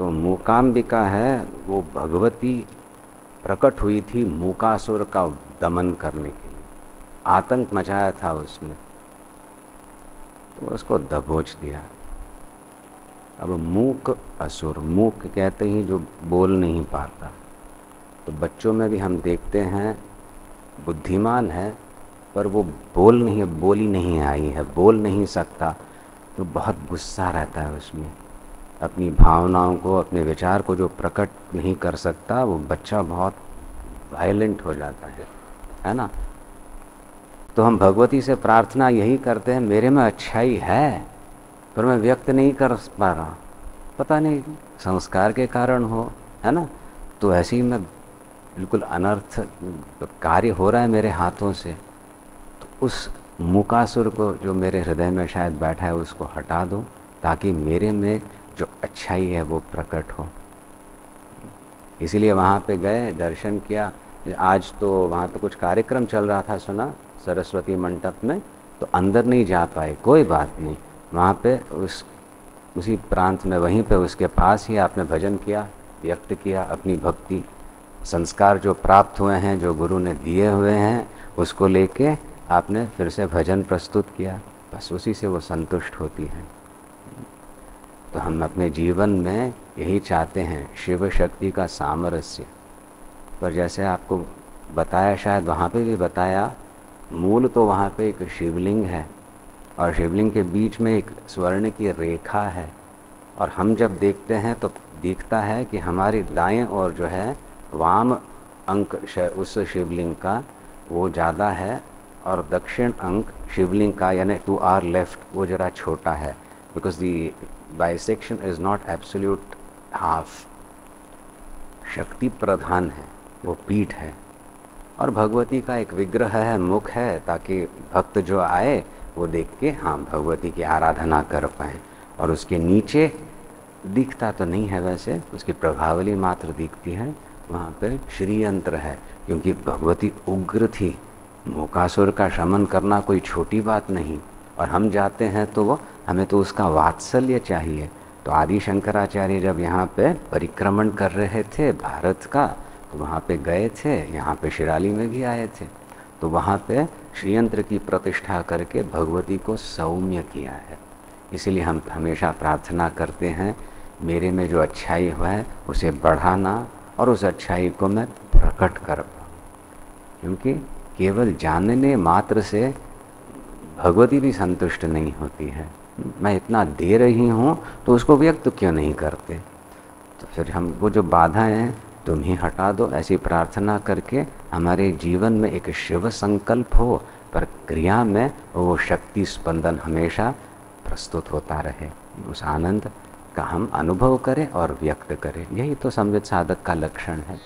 तो मूकाम्बिका है, वो भगवती प्रकट हुई थी मूकासुर का दमन करने के लिए। आतंक मचाया था उसने। तो उसको दबोच दिया। अब मूक असुर, मूक कहते ही जो बोल नहीं पाता। तो बच्चों में भी हम देखते हैं, बुद्धिमान है, पर वो बोल नहीं, बोली नहीं आई है, बोल नहीं सकता। तो बहुत गुस्सा रहता है उसमें। अपनी भावनाओं को, अपने विचार को जो प्रकट नहीं कर सकता, वो बच्चा बहुत वायलेंट हो जाता है है ना? तो हम भगवती से प्रार्थना यही करते हैं, मेरे में अच्छाई है, पर मैं व्यक्त नहीं कर पा रहा। पता नहीं, संस्कार के कारण हो, है ना? तो ऐसे ही मैं बिल्कुल अनर्थ कार्य हो रहा है मेरे हाथों से तो उस मुकासुर को जो मेरे हृदय में शायद बैठा है, उसको हटा दो, ताकि मेरे में जो अच्छाई है वो प्रकट हो। इसीलिए वहाँ पे गए, दर्शन किया। आज तो वहाँ तो कुछ कार्यक्रम चल रहा था, सुना, सरस्वती मंडप में तो अंदर नहीं जा पाए, कोई बात नहीं। वहाँ पे उस, उसी प्रांत में, वहीं पे उसके पास ही आपने भजन किया, व्यक्त किया, अपनी भक्ति, संस्कार जो प्राप्त हुए हैं, जो गुरु ने दिए हुए हैं, उसको लेके आपने फिर से भजन प्रस्तुत किया। बस उसी से वो संतुष्ट होती हैं। तो हम अपने जीवन में यही चाहते हैं, शिव शक्ति का सामरस्य। पर जैसे आपको बताया, शायद वहाँ पे भी बताया, मूल तो वहाँ पे एक शिवलिंग है और शिवलिंग के बीच में एक स्वर्ण की रेखा है। और हम जब देखते हैं तो दिखता है कि हमारी दाएँ और जो है, वाम अंक उस शिवलिंग का, वो ज़्यादा है और दक्षिण अंक शिवलिंग का, यानी टू आर लेफ़्ट, वो ज़रा छोटा है। Because the bisection is not absolute half शक्ति प्रधान है वो पीठ है और भगवती का एक विग्रह है मुख है ताकि भक्त जो आए वो देख के हाँ भगवती की आराधना कर पाए और उसके नीचे दिखता तो नहीं है वैसे उसकी प्रभावली मात्र दिखती है वहाँ पे श्री यंत्र है क्योंकि भगवती उग्र थी मोकासुर का शमन करना कोई छोटी बात नहीं और हम जाते हैं तो वो, हमें तो उसका वात्सल्य चाहिए। तो आदि शंकराचार्य जब यहाँ पे परिक्रमण कर रहे थे भारत का तो वहाँ पे गए थे, यहाँ पे शिराली में भी आए थे। तो वहाँ पे श्रीयंत्र की प्रतिष्ठा करके भगवती को सौम्य किया है। इसीलिए हम हमेशा प्रार्थना करते हैं, मेरे में जो अच्छाई हुआ है, उसे बढ़ाना और उस अच्छाई को मैं प्रकट कर पाऊँ। क्योंकि केवल जानने मात्र से भगवती भी संतुष्ट नहीं होती है। मैं इतना दे रही हूँ तो उसको व्यक्त क्यों नहीं करते? तो फिर हम, वो जो बाधाएँ हैं, तुम ही हटा दो, ऐसी प्रार्थना करके हमारे जीवन में एक शिव संकल्प हो, पर क्रिया में वो शक्ति स्पंदन हमेशा प्रस्तुत होता रहे। उस आनंद का हम अनुभव करें और व्यक्त करें। यही तो संवित साधक का लक्षण है।